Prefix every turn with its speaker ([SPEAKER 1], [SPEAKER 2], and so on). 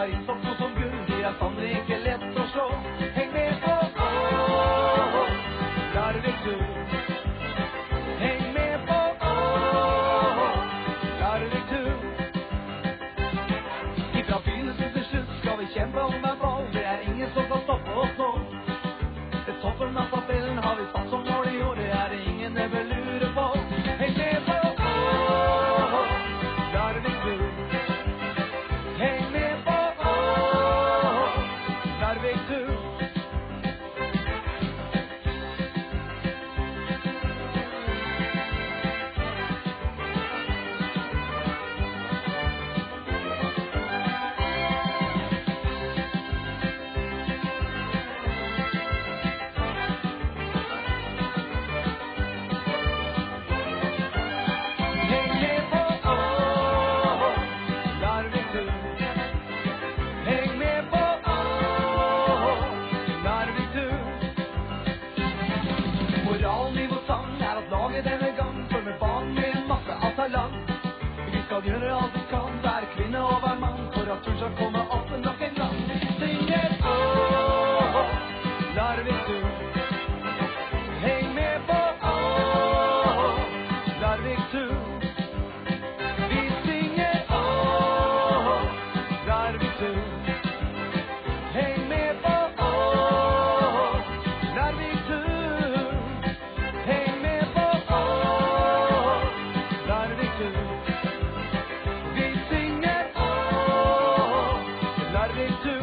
[SPEAKER 1] har innsatt noe som de er sannelig ikke lett å slå. Heng med på åh, Larvik tur. Heng med på åh, Larvik tur. Ifra begynnelsen til slutt skal vi kjempe om Jesus. Er denne gang former barn med masse av talant. Vi skal gjøre alt vi kan, hver kvinne og hver mann, for at turen skal komme